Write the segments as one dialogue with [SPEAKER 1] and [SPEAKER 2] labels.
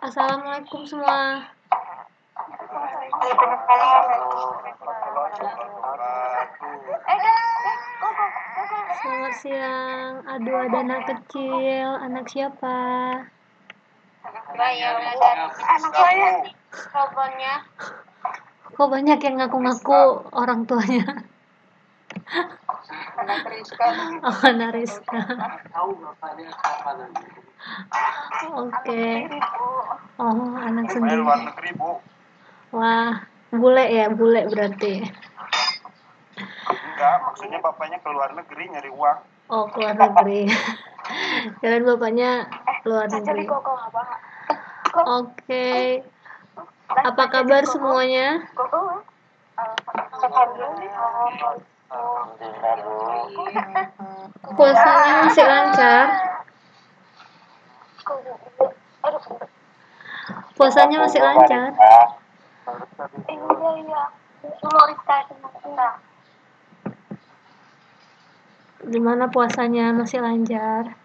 [SPEAKER 1] Assalamualaikum semua. Selamat siang. Aduh, ada anak kecil. Anak siapa?
[SPEAKER 2] Anak saya.
[SPEAKER 1] Kok banyak yang ngaku-ngaku orang tuanya?
[SPEAKER 2] Anak Rizka.
[SPEAKER 1] Oh, anak Rizka. Oke. Oh, anak sendiri.
[SPEAKER 3] luar negeri bu
[SPEAKER 1] Wah, bule ya, bule berarti.
[SPEAKER 3] enggak maksudnya bapaknya ke luar negeri nyari uang
[SPEAKER 1] Oh, keluar negeri. Kalian bapaknya luar
[SPEAKER 2] Cari
[SPEAKER 1] negeri.
[SPEAKER 2] koko apa?
[SPEAKER 1] Oke. Apa kabar semuanya?
[SPEAKER 2] Koko.
[SPEAKER 1] Puasanya masih lancar? Puasanya masih lancar?
[SPEAKER 2] Iya iya.
[SPEAKER 1] Gimana puasanya masih lancar?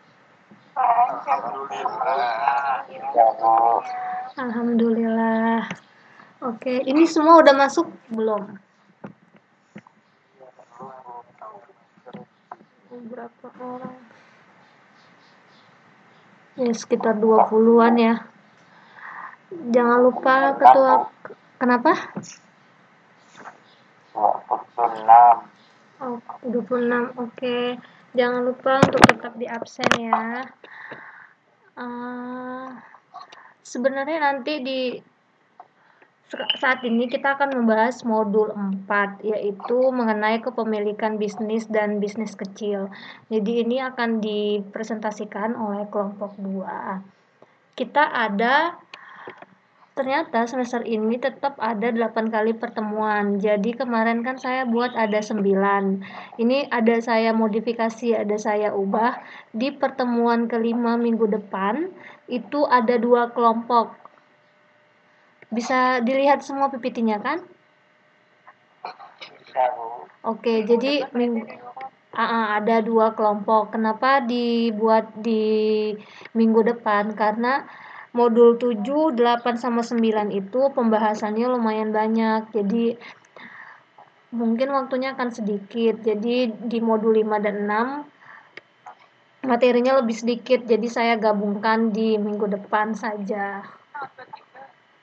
[SPEAKER 1] Alhamdulillah. Oke, ini semua udah masuk belum? Berapa orang? Ya, sekitar 20-an ya. Jangan lupa ketua kenapa? Oh, 26. Oke. Jangan lupa untuk tetap di absen ya. Eh, sebenarnya nanti di saat ini kita akan membahas modul 4 yaitu mengenai kepemilikan bisnis dan bisnis kecil. Jadi ini akan dipresentasikan oleh kelompok 2. Kita ada ternyata semester ini tetap ada 8 kali pertemuan. Jadi kemarin kan saya buat ada 9. Ini ada saya modifikasi, ada saya ubah. Di pertemuan kelima minggu depan itu ada dua kelompok. Bisa dilihat semua PPT-nya kan? Oke, jadi minggu Ah, ah, ada dua kelompok. Kenapa dibuat di minggu depan? Karena modul 7, 8 sama 9 itu pembahasannya lumayan banyak. Jadi mungkin waktunya akan sedikit. Jadi di modul 5 dan 6 materinya lebih sedikit. Jadi saya gabungkan di minggu depan saja.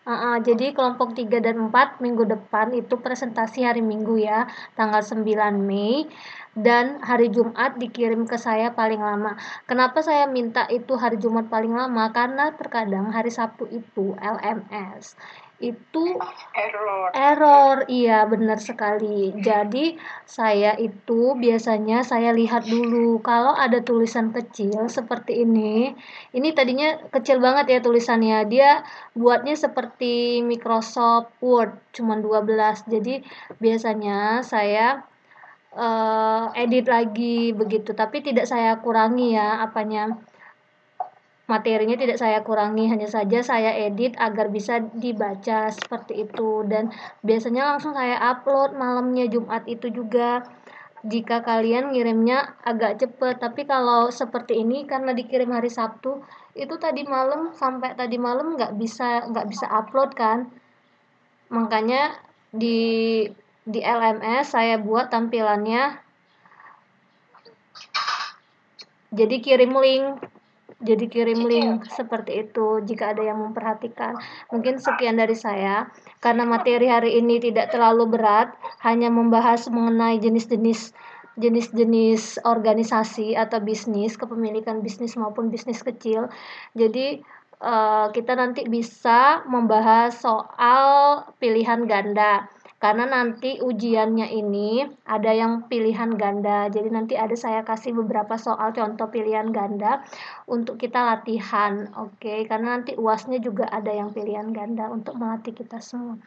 [SPEAKER 1] Ah, ah, jadi kelompok 3 dan 4 minggu depan itu presentasi hari Minggu ya, tanggal 9 Mei dan hari Jumat dikirim ke saya paling lama. Kenapa saya minta itu hari Jumat paling lama? Karena terkadang hari Sabtu itu LMS itu
[SPEAKER 2] Error.
[SPEAKER 1] error. Iya, benar sekali. Jadi saya itu biasanya saya lihat dulu kalau ada tulisan kecil seperti ini. Ini tadinya kecil banget ya tulisannya. Dia buatnya seperti Microsoft Word, cuman 12. Jadi biasanya saya eh, edit lagi begitu, tapi tidak saya kurangi ya apanya materinya tidak saya kurangi hanya saja saya edit agar bisa dibaca seperti itu. Dan biasanya langsung saya upload malamnya Jumat itu juga. Jika kalian ngirimnya agak cepet tapi kalau seperti ini karena dikirim hari Sabtu itu tadi malam sampai tadi malam nggak bisa nggak bisa upload kan. Makanya di di LMS saya buat tampilannya. Jadi kirim link jadi kirim link seperti itu jika ada yang memperhatikan. Mungkin sekian dari saya. Karena materi hari ini tidak terlalu berat hanya membahas mengenai jenis-jenis jenis-jenis organisasi atau bisnis kepemilikan bisnis maupun bisnis kecil. Jadi eh, kita nanti bisa membahas soal pilihan ganda karena nanti ujiannya ini ada yang pilihan ganda. Jadi nanti ada saya kasih beberapa soal contoh pilihan ganda untuk kita latihan oke? Karena nanti uasnya juga ada yang pilihan ganda untuk melatih kita semua.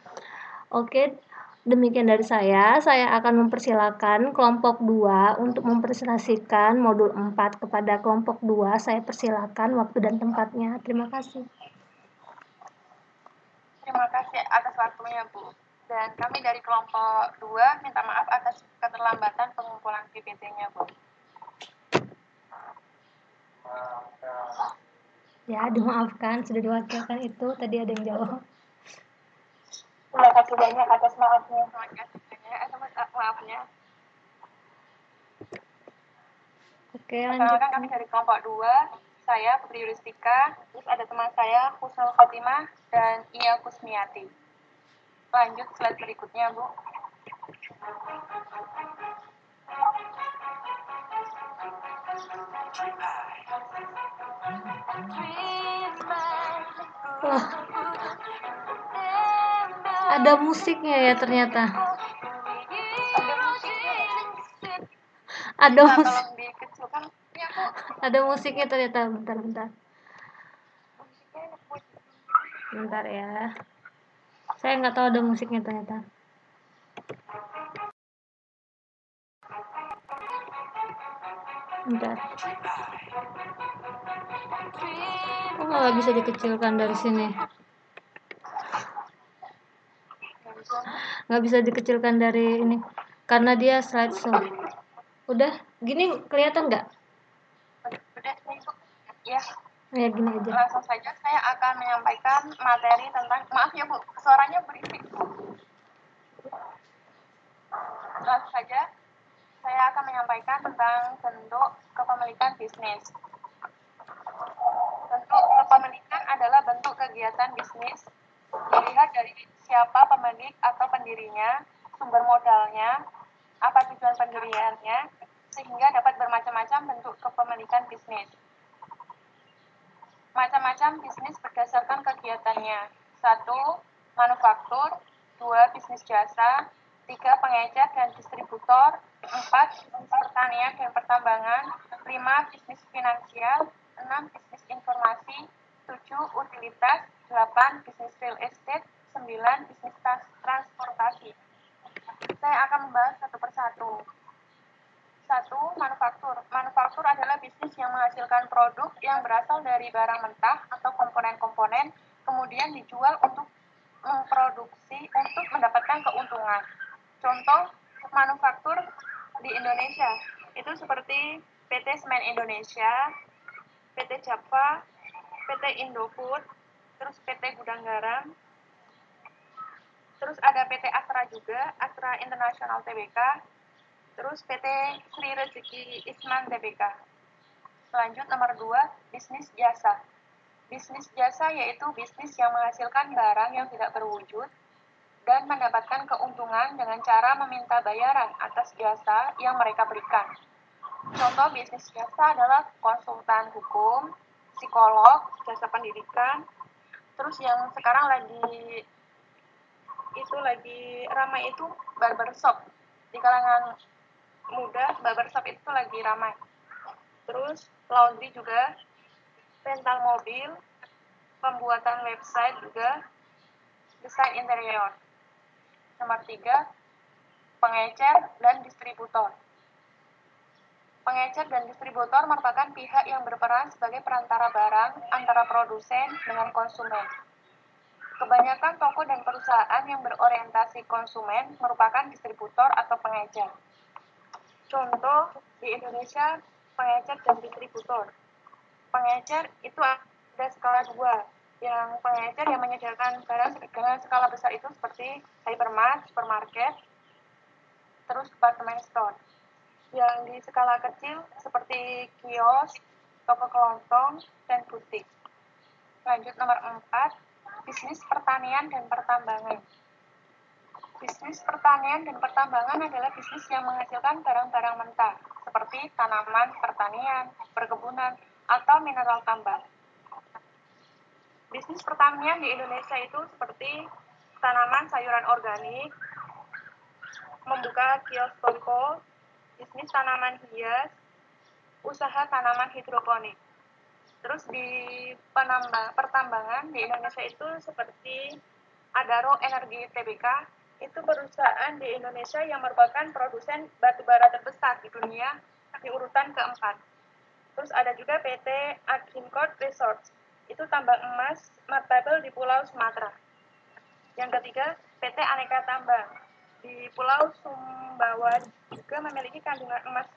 [SPEAKER 1] Oke demikian dari saya. Saya akan mempersilakan kelompok 2 untuk mempresentasikan modul 4 kepada kelompok 2 saya persilakan waktu dan tempatnya. Terima kasih.
[SPEAKER 4] Terima kasih atas waktunya, Bu. Dan kami dari kelompok 2 minta maaf atas keterlambatan pengumpulan PPT-nya, Bu.
[SPEAKER 1] Ya, dimaafkan, sudah diwakilkan itu. Tadi ada yang jawab.
[SPEAKER 2] Terima kasih banyak atas maafnya.
[SPEAKER 4] Terima kasih banyak atas ma- maafnya.
[SPEAKER 1] Oke, lanjut.
[SPEAKER 4] Perkenalkan kami dari kelompok 2, saya Putri Yuristika, terus ada teman saya Husnul Khotimah dan Ia Kusmiati. Lanjut slide berikutnya, Bu.
[SPEAKER 1] Wah, ada musiknya ya ternyata. Ada musik.
[SPEAKER 4] Ya,
[SPEAKER 1] ada musiknya ternyata. Bentar, bentar. Bentar ya. Saya nggak tahu ada musiknya ternyata. Bentar. Oh, nggak bisa dikecilkan dari sini. Nggak bisa dikecilkan dari ini. Karena dia slideshow. Udah, gini kelihatan nggak?
[SPEAKER 4] Udah. Ya,
[SPEAKER 1] Ya gini aja.
[SPEAKER 4] langsung saja saya akan menyampaikan materi tentang maaf ya Bu, suaranya berisik Bu. Langsung saja saya akan menyampaikan tentang bentuk kepemilikan bisnis. Bentuk kepemilikan adalah bentuk kegiatan bisnis dilihat dari siapa pemilik atau pendirinya, sumber modalnya, apa tujuan pendiriannya, sehingga dapat bermacam-macam bentuk kepemilikan bisnis macam-macam bisnis berdasarkan kegiatannya. Satu, manufaktur. Dua, bisnis jasa. Tiga, pengecer dan distributor. Empat, bisnis pertanian dan pertambangan. Lima, bisnis finansial. Enam, bisnis informasi. Tujuh, utilitas. Delapan, bisnis real estate. Sembilan, bisnis trans- transportasi. Saya akan membahas satu persatu. Satu, manufaktur. Manufaktur adalah bisnis yang menghasilkan produk yang berasal dari barang mentah atau komponen-komponen, kemudian dijual untuk memproduksi untuk mendapatkan keuntungan. Contoh manufaktur di Indonesia itu seperti PT Semen Indonesia, PT Java, PT Indofood, terus PT Gudang Garam, terus ada PT Astra juga, Astra International Tbk, terus PT Sri Rezeki Isman Tbk. Selanjut nomor 2, bisnis jasa. Bisnis jasa yaitu bisnis yang menghasilkan barang yang tidak berwujud dan mendapatkan keuntungan dengan cara meminta bayaran atas jasa yang mereka berikan. Contoh bisnis jasa adalah konsultan hukum, psikolog, jasa pendidikan, terus yang sekarang lagi itu lagi ramai itu barbershop di kalangan muda barbershop itu lagi ramai. Terus laundry juga rental mobil pembuatan website juga desain interior. Nomor tiga pengecer dan distributor. Pengecer dan distributor merupakan pihak yang berperan sebagai perantara barang antara produsen dengan konsumen. Kebanyakan toko dan perusahaan yang berorientasi konsumen merupakan distributor atau pengecer. Contoh di Indonesia pengecer dan distributor. Pengecer itu ada skala dua. Yang pengecer yang menyediakan barang dengan skala besar itu seperti hypermart, supermarket, terus department store. Yang di skala kecil seperti kios, toko kelontong, dan butik. Lanjut nomor 4, bisnis pertanian dan pertambangan. Bisnis pertanian dan pertambangan adalah bisnis yang menghasilkan barang-barang mentah, seperti tanaman pertanian, perkebunan, atau mineral tambang. Bisnis pertanian di Indonesia itu seperti tanaman sayuran organik, membuka kios toko, bisnis tanaman hias, usaha tanaman hidroponik. Terus di penambang, pertambangan di Indonesia itu seperti Adaro Energi Tbk, itu perusahaan di Indonesia yang merupakan produsen batubara terbesar di dunia di urutan keempat. Terus ada juga PT Aginkot Resorts, itu tambang emas martabel di Pulau Sumatera. Yang ketiga, PT Aneka Tambang di Pulau Sumbawa juga memiliki kandungan emas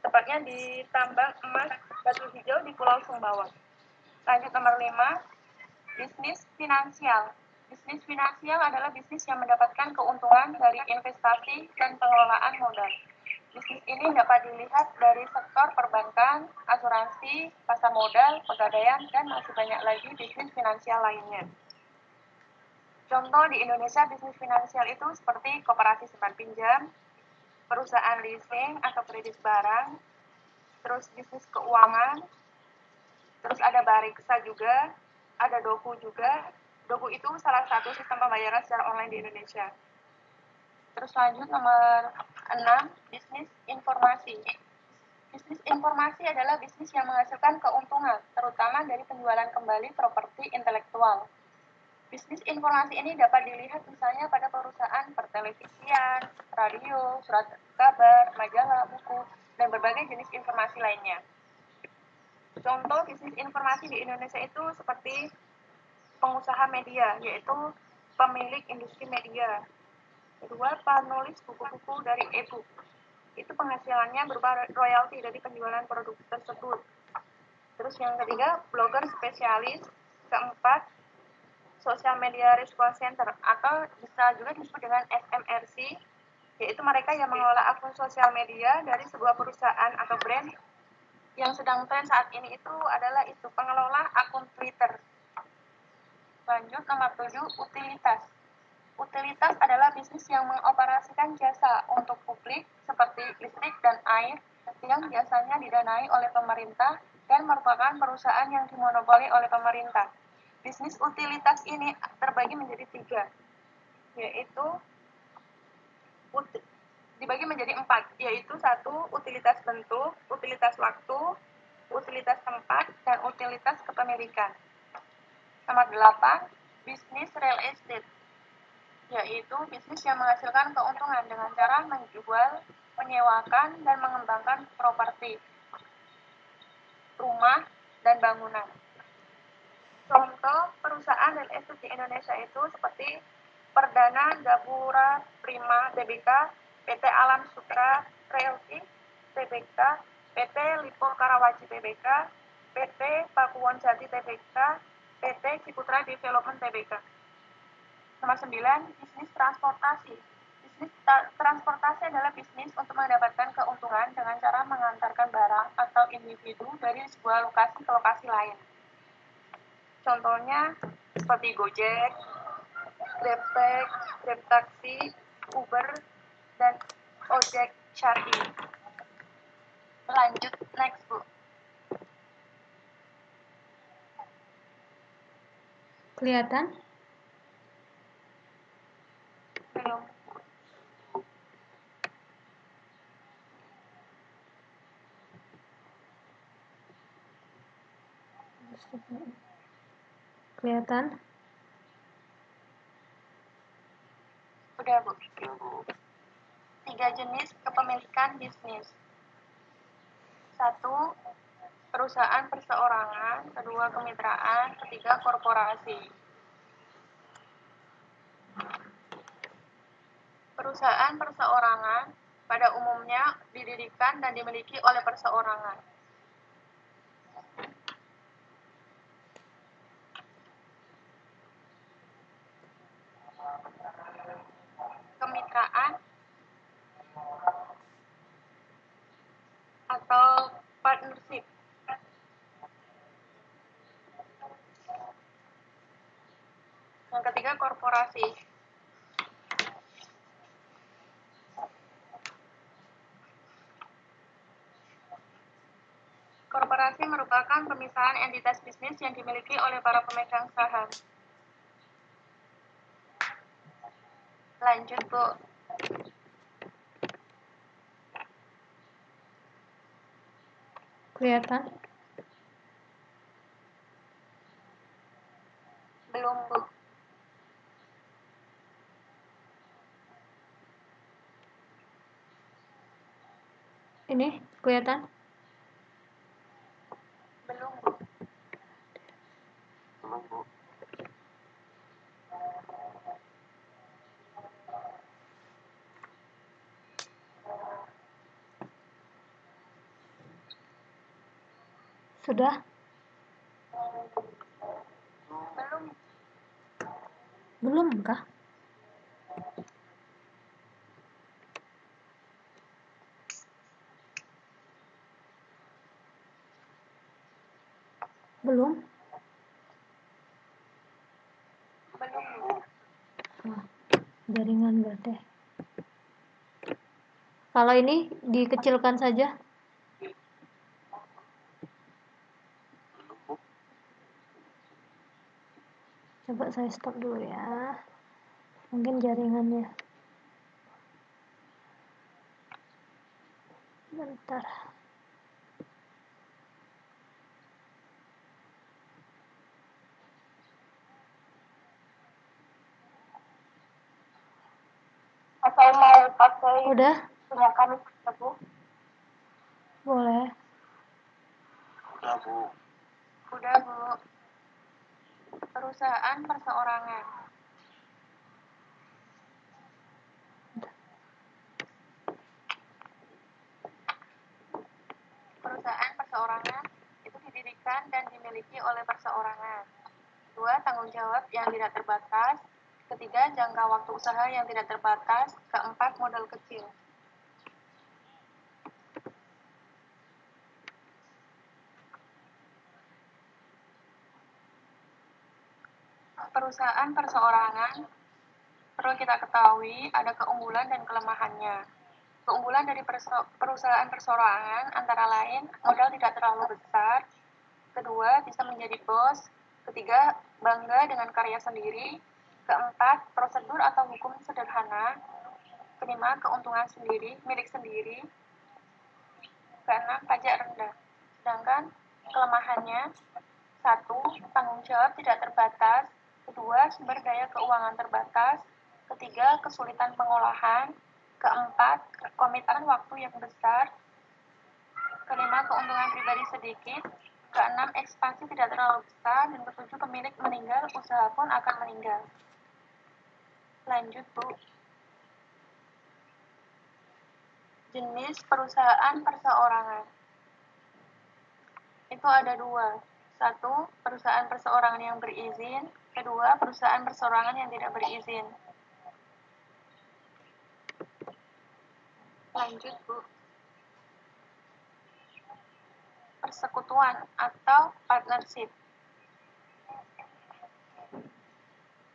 [SPEAKER 4] tepatnya di tambang emas batu hijau di Pulau Sumbawa. Lanjut nomor 5, bisnis finansial. Bisnis finansial adalah bisnis yang mendapatkan keuntungan dari investasi dan pengelolaan modal. Bisnis ini dapat dilihat dari sektor perbankan, asuransi, pasar modal, pegadaian, dan masih banyak lagi bisnis finansial lainnya. Contoh di Indonesia bisnis finansial itu seperti koperasi simpan pinjam, perusahaan leasing atau kredit barang, terus bisnis keuangan, terus ada bariksa juga, ada doku juga. Doku itu salah satu sistem pembayaran secara online di Indonesia. Terus lanjut nomor 6, bisnis informasi. Bisnis informasi adalah bisnis yang menghasilkan keuntungan, terutama dari penjualan kembali properti intelektual. Bisnis informasi ini dapat dilihat misalnya pada perusahaan pertelevisian, radio, surat kabar, majalah, buku, dan berbagai jenis informasi lainnya. Contoh bisnis informasi di Indonesia itu seperti pengusaha media, yaitu pemilik industri media. Kedua, penulis buku-buku dari e-book. Itu penghasilannya berupa royalti dari penjualan produk tersebut. Terus yang ketiga, blogger spesialis. Keempat, social media response center atau bisa juga disebut dengan SMRC yaitu mereka yang mengelola akun sosial media dari sebuah perusahaan atau brand yang sedang tren saat ini itu adalah itu pengelola akun Twitter. Lanjut nomor 7 utilitas. Utilitas adalah bisnis yang mengoperasikan jasa untuk publik seperti listrik dan air yang biasanya didanai oleh pemerintah dan merupakan perusahaan yang dimonopoli oleh pemerintah. Bisnis utilitas ini terbagi menjadi tiga, yaitu dibagi menjadi empat, yaitu satu utilitas bentuk, utilitas waktu, utilitas tempat, dan utilitas kepemilikan. Nomor delapan, bisnis real estate, yaitu bisnis yang menghasilkan keuntungan dengan cara menjual, menyewakan, dan mengembangkan properti, rumah, dan bangunan. Contoh perusahaan real estate di Indonesia itu seperti Perdana Gapura Prima Tbk, PT Alam Sutra Realty Tbk, PT Lipo Karawaci Tbk, PT Pakuwon Jati Tbk, PT Ciputra Development Tbk. Nomor 9, bisnis transportasi. Bisnis transportasi adalah bisnis untuk mendapatkan keuntungan dengan cara mengantarkan barang atau individu dari sebuah lokasi ke lokasi lain. Contohnya seperti Gojek, GrabTag, Grab Taxi, Uber, dan Ojek Syari. Lanjut, next Bu.
[SPEAKER 1] Kelihatan? Kelihatan?
[SPEAKER 4] Udah Bu. Tiga jenis kepemilikan bisnis. Satu, perusahaan perseorangan, kedua kemitraan, ketiga korporasi. Perusahaan perseorangan pada umumnya didirikan dan dimiliki oleh perseorangan. Kemitraan atau partnership. Yang ketiga korporasi. Korporasi merupakan pemisahan entitas bisnis yang dimiliki oleh para pemegang saham. Lanjut, Bu.
[SPEAKER 1] Kelihatan?
[SPEAKER 4] Belum, Bu.
[SPEAKER 1] Ini kelihatan?
[SPEAKER 4] Sudah?
[SPEAKER 3] Belum.
[SPEAKER 1] Belum kah? Belum. Jaringan berarti. Kalau ini dikecilkan saja. Saya stop dulu ya. Mungkin jaringannya. Bentar.
[SPEAKER 2] Atau mau pakai
[SPEAKER 1] udah?
[SPEAKER 2] punya kami ya, Bu?
[SPEAKER 1] boleh.
[SPEAKER 3] Udah bu.
[SPEAKER 4] udah bu perusahaan perseorangan. Perusahaan perseorangan itu didirikan dan dimiliki oleh perseorangan. Dua tanggung jawab yang tidak terbatas. Ketiga jangka waktu usaha yang tidak terbatas. Keempat modal kecil perusahaan perseorangan perlu kita ketahui ada keunggulan dan kelemahannya. Keunggulan dari perusahaan perseorangan antara lain modal tidak terlalu besar, kedua bisa menjadi bos, ketiga bangga dengan karya sendiri, keempat prosedur atau hukum sederhana, kelima keuntungan sendiri, milik sendiri, keenam pajak rendah. Sedangkan kelemahannya satu, tanggung jawab tidak terbatas. Kedua, sumber daya keuangan terbatas. Ketiga, kesulitan pengolahan. Keempat, komitmen waktu yang besar. Kelima, keuntungan pribadi sedikit. Keenam, ekspansi tidak terlalu besar. Dan ketujuh, pemilik meninggal, usaha pun akan meninggal. Lanjut, Bu. Jenis perusahaan perseorangan. Itu ada dua. Satu, perusahaan perseorangan yang berizin. Kedua, perusahaan perseorangan yang tidak berizin. Lanjut, Bu. Persekutuan atau partnership.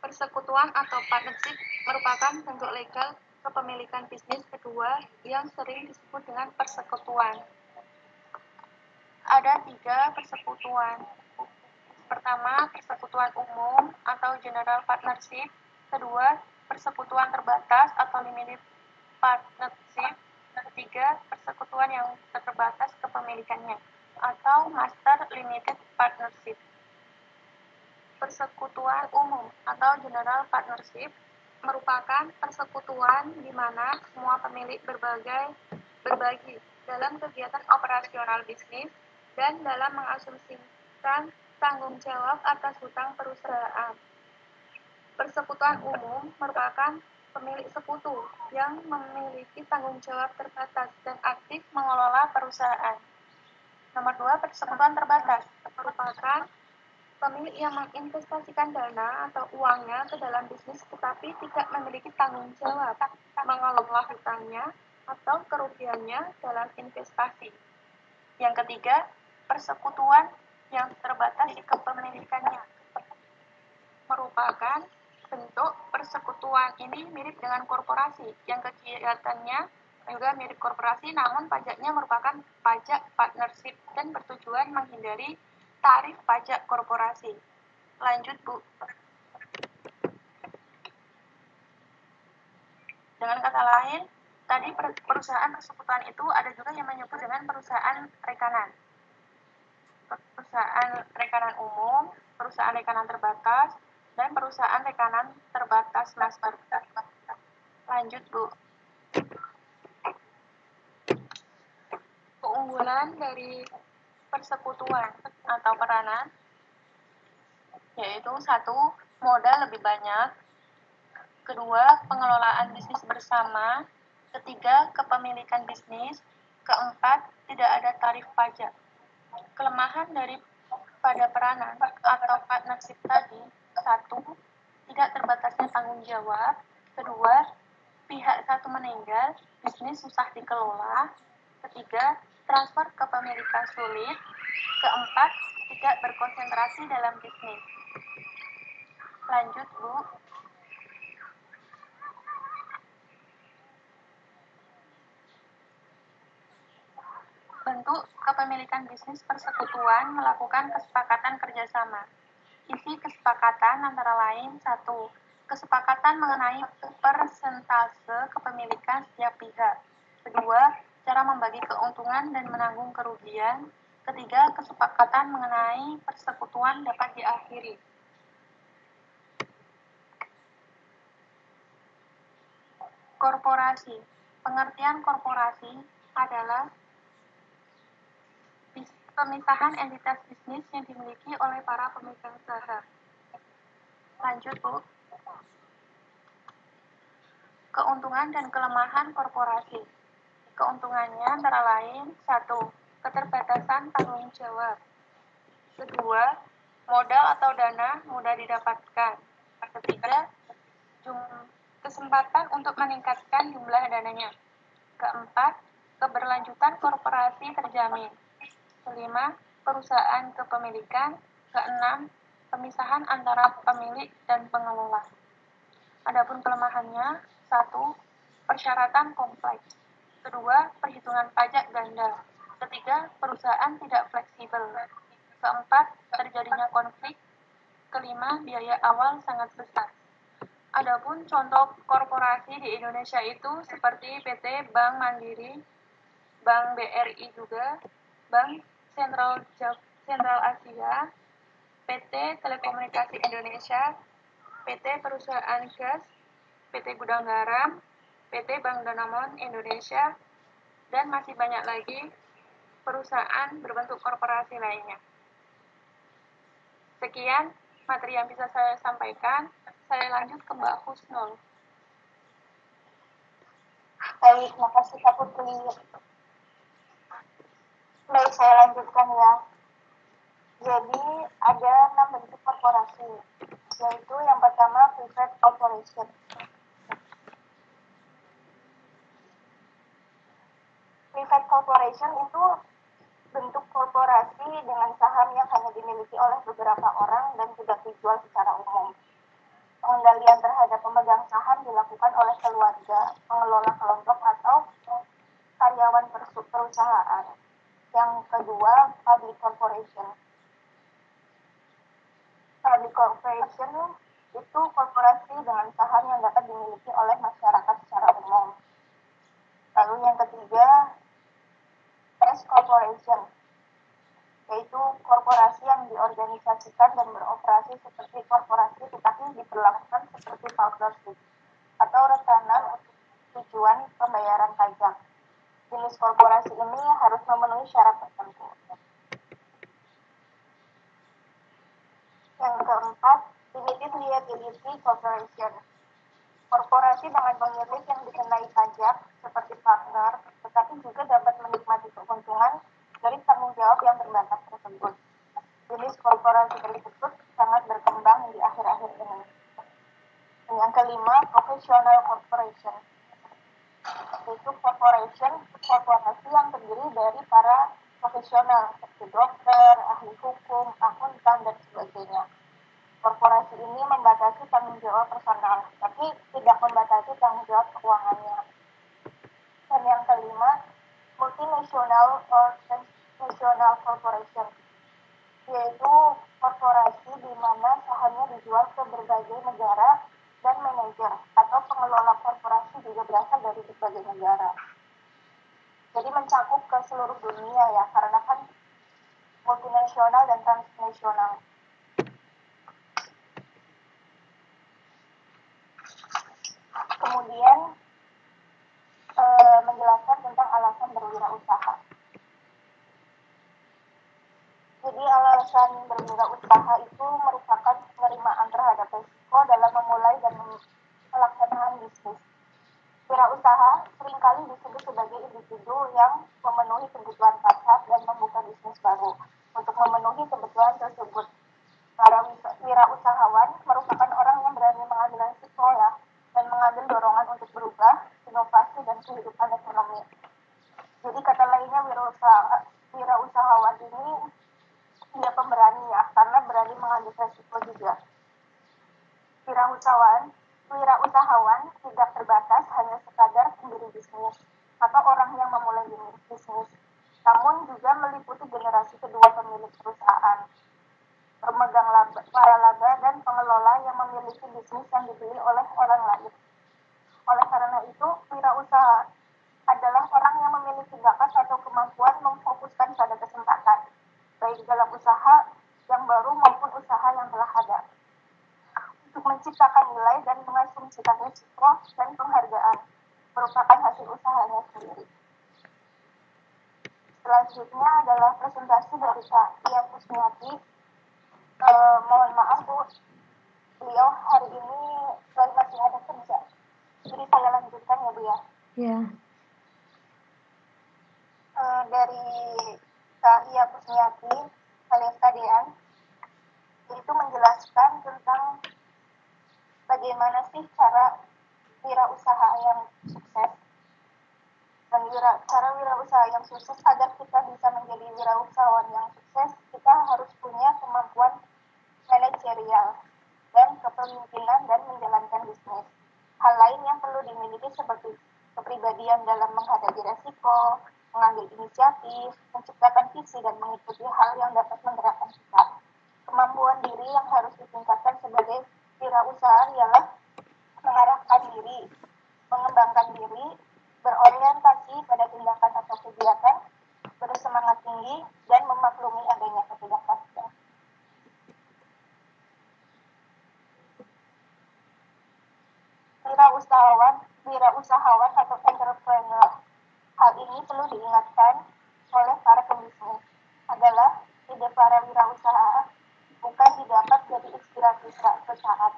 [SPEAKER 4] Persekutuan atau partnership merupakan bentuk legal kepemilikan bisnis kedua yang sering disebut dengan persekutuan. Ada tiga persekutuan. Pertama, persekutuan umum atau general partnership. Kedua, persekutuan terbatas atau limited partnership. Ketiga, persekutuan yang terbatas kepemilikannya atau master limited partnership. Persekutuan umum atau general partnership merupakan persekutuan di mana semua pemilik berbagai berbagi dalam kegiatan operasional bisnis dan dalam mengasumsikan tanggung jawab atas hutang perusahaan. Persekutuan umum merupakan pemilik sekutu yang memiliki tanggung jawab terbatas dan aktif mengelola perusahaan. Nomor dua, persekutuan terbatas merupakan pemilik yang menginvestasikan dana atau uangnya ke dalam bisnis tetapi tidak memiliki tanggung jawab mengelola hutangnya atau kerugiannya dalam investasi. Yang ketiga, persekutuan yang terbatas di kepemilikannya merupakan bentuk persekutuan ini mirip dengan korporasi yang kegiatannya juga mirip korporasi namun pajaknya merupakan pajak partnership dan bertujuan menghindari tarif pajak korporasi. Lanjut, Bu. Dengan kata lain, tadi perusahaan persekutuan itu ada juga yang menyebut dengan perusahaan rekanan. Perusahaan rekanan umum, perusahaan rekanan terbatas, dan perusahaan rekanan terbatas master. Lanjut, Bu. Keunggulan dari persekutuan atau peranan yaitu satu modal lebih banyak kedua pengelolaan bisnis bersama ketiga kepemilikan bisnis keempat tidak ada tarif pajak kelemahan dari pada peranan atau partnership tadi satu tidak terbatasnya tanggung jawab. Kedua, pihak satu meninggal, bisnis susah dikelola. Ketiga, transfer kepemilikan sulit. Keempat, tidak berkonsentrasi dalam bisnis. Lanjut, Bu. Bentuk kepemilikan bisnis persekutuan melakukan kesepakatan kerjasama. Isi kesepakatan antara lain satu, kesepakatan mengenai persentase kepemilikan setiap pihak. Kedua, cara membagi keuntungan dan menanggung kerugian. Ketiga, kesepakatan mengenai persekutuan dapat diakhiri. Korporasi. Pengertian korporasi adalah pemisahan entitas bisnis yang dimiliki oleh para pemegang saham. Lanjut, Bu. Keuntungan dan kelemahan korporasi. Keuntungannya antara lain, satu, keterbatasan tanggung jawab. Kedua, modal atau dana mudah didapatkan. Ketiga, kesempatan untuk meningkatkan jumlah dananya. Keempat, keberlanjutan korporasi terjamin. Kelima, perusahaan kepemilikan. Keenam, pemisahan antara pemilik dan pengelola. Adapun kelemahannya, satu, persyaratan kompleks. Kedua, perhitungan pajak ganda. Ketiga, perusahaan tidak fleksibel. Keempat, terjadinya konflik. Kelima, biaya awal sangat besar. Adapun contoh korporasi di Indonesia itu seperti PT Bank Mandiri, Bank BRI juga, Bank Sentral Sentral Asia, PT Telekomunikasi Indonesia, PT Perusahaan Gas, PT Gudang Garam, PT Bank Danamon Indonesia, dan masih banyak lagi perusahaan berbentuk korporasi lainnya. Sekian materi yang bisa saya sampaikan. Saya lanjut ke Mbak Husnul.
[SPEAKER 2] Baik, makasih Kak Putri. Baik, saya lanjutkan ya. Jadi ada enam bentuk korporasi, yaitu yang pertama private corporation. Private corporation itu bentuk korporasi dengan saham yang hanya dimiliki oleh beberapa orang dan tidak dijual secara umum. Pengendalian terhadap pemegang saham dilakukan oleh keluarga, pengelola kelompok atau karyawan perusahaan. Yang kedua, public corporation. Public corporation itu korporasi dengan saham yang dapat dimiliki oleh masyarakat secara umum. Lalu yang ketiga, S corporation, yaitu korporasi yang diorganisasikan dan beroperasi seperti korporasi tetapi diperlakukan seperti partnership atau rekanan untuk tujuan pembayaran pajak. Jenis korporasi ini harus memenuhi syarat tertentu. Yang keempat, limited liability corporation. Korporasi dengan pemilik yang dikenai pajak seperti partner, tetapi juga dapat menikmati keuntungan dari tanggung jawab yang terbatas tersebut. Jenis korporasi tersebut sangat berkembang di akhir-akhir ini. Dan yang kelima, professional corporation. Yaitu corporation, korporasi yang terdiri dari para profesional seperti dokter, ahli hukum, akuntan, dan sebagainya. Korporasi ini membatasi tanggung jawab personal, tapi tidak membatasi tanggung jawab keuangannya. Dan yang kelima, multinational or transnational corporation, yaitu korporasi di mana sahamnya dijual ke berbagai negara dan manajer atau pengelola korporasi juga berasal dari berbagai negara. Jadi mencakup ke seluruh dunia ya, karena kan multinasional dan transnasional. Kemudian e, menjelaskan tentang alasan berwirausaha. Jadi alasan berwirausaha itu merupakan penerimaan terhadap risiko dalam memulai dan melaksanakan bisnis. Wirausaha sering kali disebut sebagai individu yang memenuhi kebutuhan pasar dan membuka bisnis baru. Untuk memenuhi kebutuhan tersebut, para wirausahawan merupakan orang yang berani pengambilan risiko ya dan mengambil dorongan untuk berubah, inovasi dan kehidupan ekonomi. Jadi kata lainnya wirausaha wirausahawan ini dia pemberani ya karena berani mengambil resiko juga. Wirausahawan wirausahawan tidak terbatas hanya sekadar pendiri bisnis atau orang yang memulai bisnis, namun juga meliputi generasi kedua pemilik perusahaan pemegang laba, para laba dan pengelola yang memiliki bisnis yang dibeli oleh orang lain. Oleh karena itu, wirausaha adalah orang yang memiliki bakat atau kemampuan memfokuskan pada kesempatan, baik dalam usaha yang baru maupun usaha yang telah ada, untuk menciptakan nilai dan mengasumsikan risiko dan penghargaan merupakan hasil usahanya sendiri. Selanjutnya adalah presentasi dari Kak Ia Kusmiati. Uh, mohon maaf bu. Beliau hari ini masih ada kerja. Jadi saya lanjutkan ya bu ya.
[SPEAKER 1] Ya.
[SPEAKER 2] Uh, dari Kak Ia Kusmiati alias Kadean itu menjelaskan tentang bagaimana sih cara wirausaha yang sukses dan wira, cara wirausaha yang sukses agar kita bisa menjadi wirausahawan yang sukses kita harus punya kemampuan manajerial dan kepemimpinan dan menjalankan bisnis. Hal lain yang perlu dimiliki seperti kepribadian dalam menghadapi resiko, mengambil inisiatif, menciptakan visi dan mengikuti hal yang dapat menggerakkan kita. Kemampuan diri yang harus ditingkatkan sebagai wirausaha ialah mengarahkan diri, mengembangkan diri, berorientasi pada tindakan atau kegiatan, bersemangat tinggi, dan memaklumi adanya ketidakpastian. Wirausahawan, wirausahawan atau entrepreneur. Hal ini perlu diingatkan oleh para pembisnis adalah ide para wirausaha bukan didapat dari inspirasi sesaat,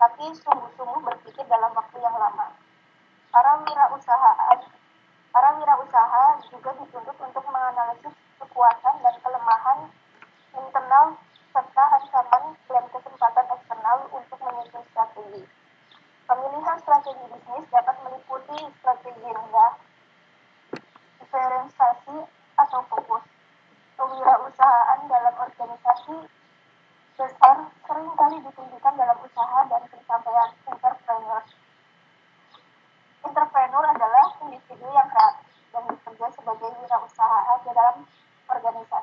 [SPEAKER 2] tapi sungguh-sungguh berpikir dalam waktu yang lama Para wirausahaan para wirausaha juga dituntut untuk menganalisis kekuatan dan kelemahan internal serta ancaman dan kesempatan eksternal untuk menyusun strategi. Pemilihan strategi bisnis dapat meliputi strategi rendah, diferensiasi atau fokus. Kewirausahaan dalam organisasi besar sering kali ditunjukkan dalam usaha dan pencapaian entrepreneur Entrepreneur adalah individu yang kreatif dan bekerja sebagai wirausaha di dalam organisasi.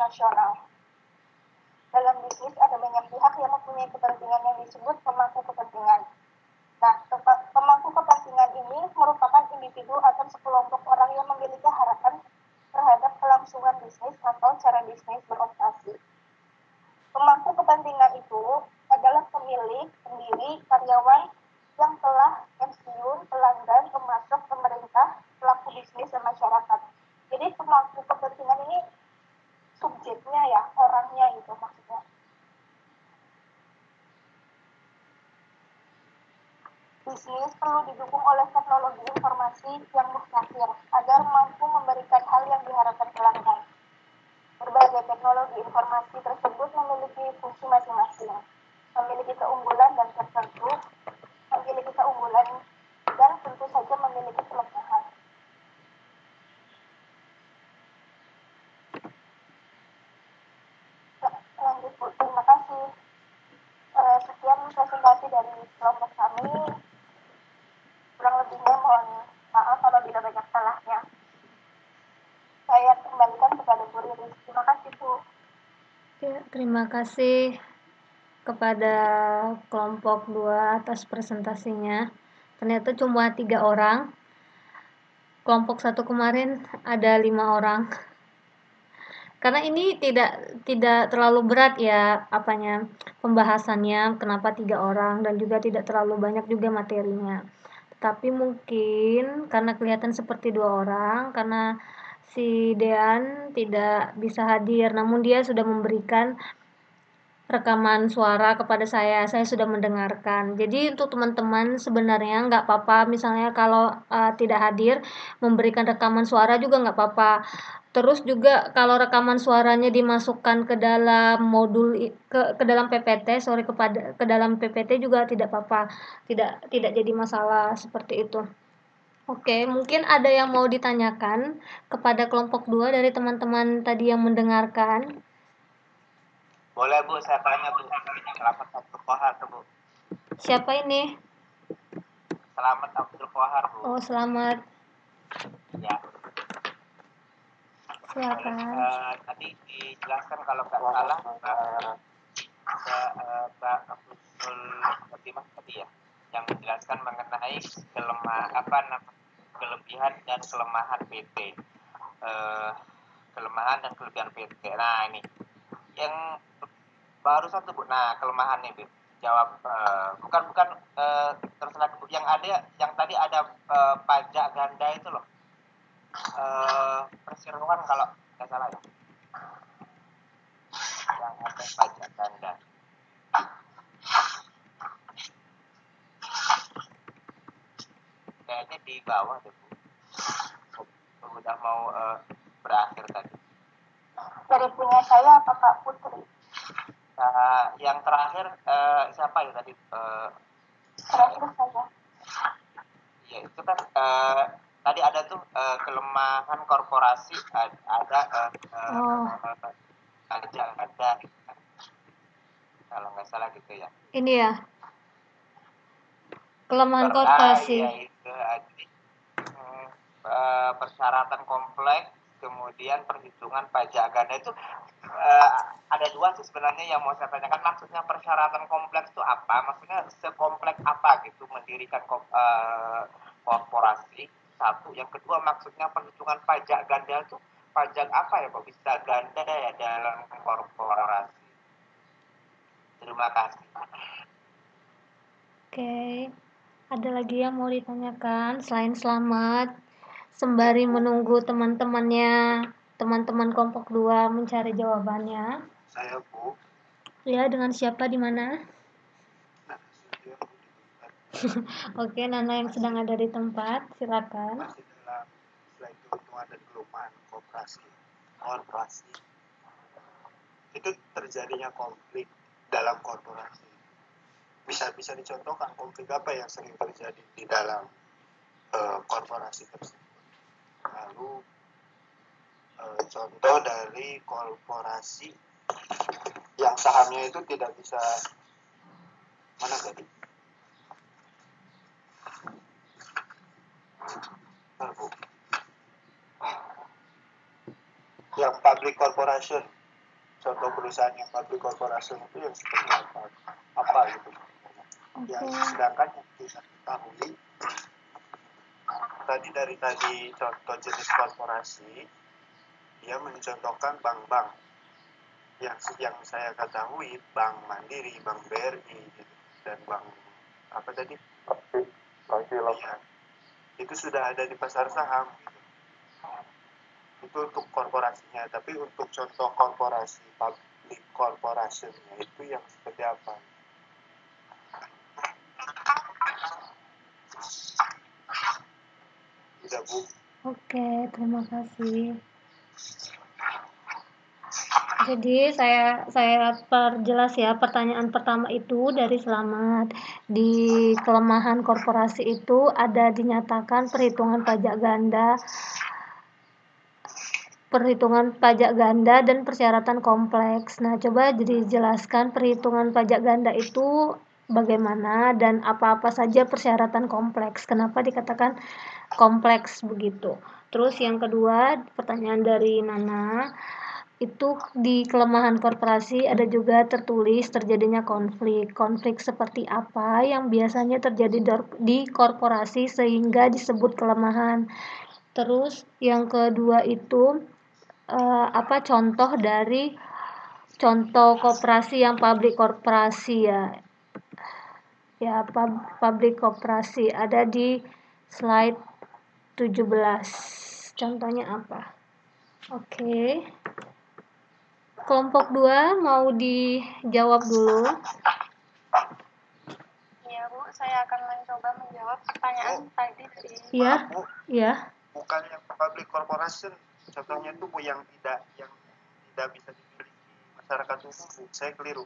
[SPEAKER 2] internasional. Dalam bisnis ada banyak pihak yang mempunyai kepentingan yang disebut pemangku kepentingan. Nah, pemangku kepentingan ini merupakan individu atau sekelompok orang yang memiliki harapan terhadap kelangsungan bisnis atau cara bisnis beroperasi. Pemangku kepentingan itu adalah pemilik, pendiri, karyawan yang telah pensiun, pelanggan, pemasok, pemerintah, pelaku bisnis, dan masyarakat. Jadi pemangku kepentingan ini subjeknya ya orangnya itu maksudnya. Bisnis perlu didukung oleh teknologi informasi yang mustahil agar mampu memberikan hal yang diharapkan pelanggan berbagai teknologi informasi tersebut memiliki fungsi masing-masing memiliki keunggulan dan tertentu memiliki keunggulan dan tentu saja memiliki pelemahan dari kelompok kami. Kurang lebihnya mohon maaf apabila banyak salahnya. Saya kembalikan kepada Bu Riris. Terima kasih Bu.
[SPEAKER 1] Ya, terima kasih kepada kelompok dua atas presentasinya. Ternyata cuma tiga orang. Kelompok satu kemarin ada lima orang. Karena ini tidak tidak terlalu berat ya apanya pembahasannya kenapa tiga orang dan juga tidak terlalu banyak juga materinya. Tapi mungkin karena kelihatan seperti dua orang karena si Dean tidak bisa hadir namun dia sudah memberikan rekaman suara kepada saya. Saya sudah mendengarkan. Jadi untuk teman-teman sebenarnya nggak apa-apa. Misalnya kalau uh, tidak hadir memberikan rekaman suara juga nggak apa-apa. Terus juga kalau rekaman suaranya dimasukkan ke dalam modul ke ke dalam PPT sorry kepada ke dalam PPT juga tidak apa-apa. Tidak tidak jadi masalah seperti itu. Oke, mungkin ada yang mau ditanyakan kepada kelompok dua dari teman-teman tadi yang mendengarkan.
[SPEAKER 3] Boleh Bu, saya tanya Bu. Selamat Abdul Kohar Bu.
[SPEAKER 1] Siapa ini?
[SPEAKER 3] Selamat Abdul Kohar Bu.
[SPEAKER 1] Oh, selamat.
[SPEAKER 3] Ya.
[SPEAKER 1] Silakan.
[SPEAKER 3] Uh, tadi dijelaskan kalau nggak salah uh, uh, Mbak Abdul Fatimah tadi ya yang menjelaskan mengenai kelemah apa namanya kelebihan dan kelemahan PT uh, kelemahan dan kelebihan PT nah ini yang baru satu bu. Nah kelemahannya bu. Jawab uh, bukan bukan uh, terserah yang ada yang tadi ada uh, pajak ganda itu loh. Uh, perseroan kalau nggak salah ya. Yang ada pajak ganda. Kayaknya di bawah deh bu. Udah mau uh, berakhir tadi
[SPEAKER 2] dari punya saya apa Pak Putri?
[SPEAKER 3] Uh, yang terakhir uh, siapa ya tadi? Uh,
[SPEAKER 2] terakhir saya.
[SPEAKER 3] ya itu kan uh, tadi ada tuh uh, kelemahan korporasi. Ada uh, uh, oh. ada ada. Kalau nggak salah gitu ya.
[SPEAKER 1] Ini ya. Kelemahan korporasi.
[SPEAKER 3] ya, uh, persyaratan kompleks kemudian perhitungan pajak ganda itu uh, ada dua sih sebenarnya yang mau saya tanyakan. Maksudnya persyaratan kompleks itu apa? Maksudnya sekompleks apa gitu mendirikan uh, korporasi? Satu. Yang kedua maksudnya perhitungan pajak ganda itu pajak apa ya? Kok bisa ganda ya dalam korporasi? Terima kasih
[SPEAKER 1] oke. Ada lagi yang mau ditanyakan? Selain selamat sembari menunggu teman-temannya teman-teman kelompok dua mencari jawabannya.
[SPEAKER 3] Saya bu.
[SPEAKER 1] Ya dengan siapa di mana? Oke, Nana yang sedang ada di tempat, silakan.
[SPEAKER 3] Masih dalam selain keuntungan dan kelemahan kooperasi, korporasi, itu terjadinya konflik dalam korporasi. Bisa bisa dicontohkan konflik apa yang sering terjadi di dalam uh, korporasi tersebut lalu e, contoh dari korporasi yang sahamnya itu tidak bisa mana tadi yang public corporation contoh perusahaan yang public corporation itu yang seperti apa? Apa gitu? Okay. yang sedangkan yang kita ketahui tadi dari tadi contoh jenis korporasi dia mencontohkan bank-bank. Yang yang saya ketahui bank mandiri bank BRI dan bank apa tadi? Ya, itu sudah ada di pasar saham. Itu untuk korporasinya tapi untuk contoh korporasi public corporationnya itu yang seperti apa
[SPEAKER 5] sudah Bu.
[SPEAKER 1] Oke, terima kasih. Jadi saya saya perjelas ya pertanyaan pertama itu dari Selamat di kelemahan korporasi itu ada dinyatakan perhitungan pajak ganda perhitungan pajak ganda dan persyaratan kompleks. Nah, coba jadi jelaskan perhitungan pajak ganda itu bagaimana dan apa-apa saja persyaratan kompleks. Kenapa dikatakan kompleks begitu? Terus yang kedua, pertanyaan dari Nana, itu di kelemahan korporasi ada juga tertulis terjadinya konflik. Konflik seperti apa yang biasanya terjadi di korporasi sehingga disebut kelemahan. Terus yang kedua itu uh, apa contoh dari contoh koperasi yang publik korporasi ya ya pub, publik koperasi ada di slide 17 contohnya apa? Oke. Okay. kelompok 2 mau dijawab dulu.
[SPEAKER 4] Iya Bu, saya akan mencoba menjawab pertanyaan oh, tadi sih.
[SPEAKER 1] Iya, iya.
[SPEAKER 5] Bukannya public corporation. Contohnya itu yang tidak yang tidak bisa dimiliki masyarakat umum bu. Saya keliru.